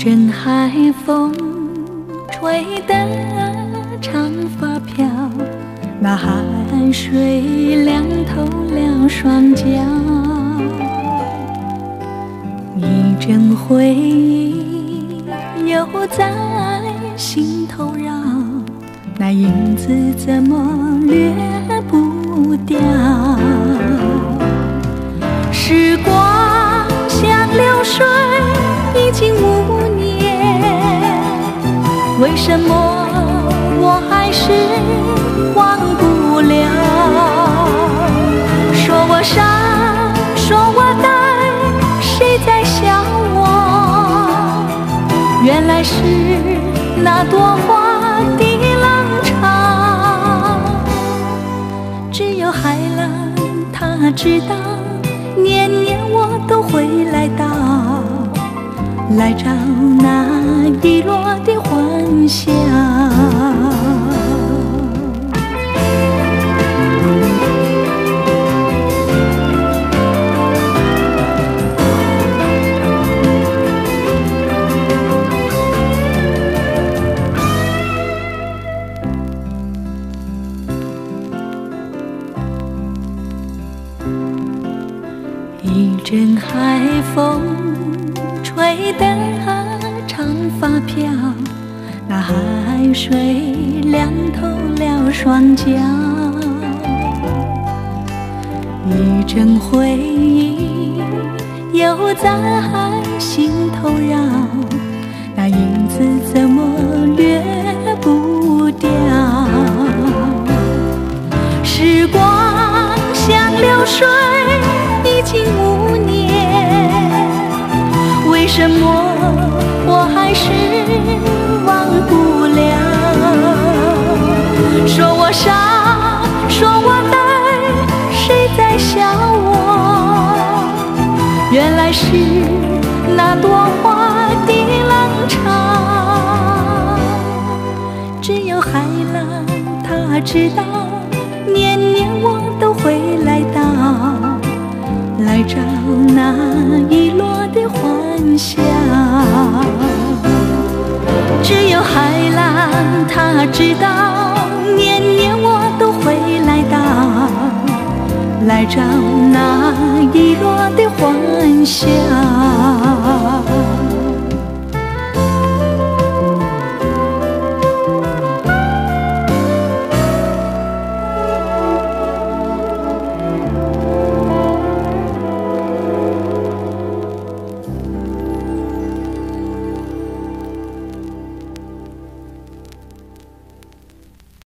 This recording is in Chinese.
一阵海风吹得长发飘，那海水凉透了双脚。一阵回忆又在心头绕，那影子怎么掠不掉？时光像流水，已经无，为什么我还是忘不了？说我傻，说我呆，谁在笑我？原来是那朵花的浪潮，只有海浪他知道。年年我都会来到，来找那遗落的欢笑。一阵海风吹得长发飘，那海水凉透了双脚。一阵回忆又在心头绕，那影子怎么掠不掉？时光像流水。什么我还是忘不了？说我傻，说我呆，谁在笑我？原来是那朵花的浪潮，只有海浪他知道，年年我都会来到。来找那遗落笑，只有海浪他知道，年年我都会来到，来找那遗落的欢笑。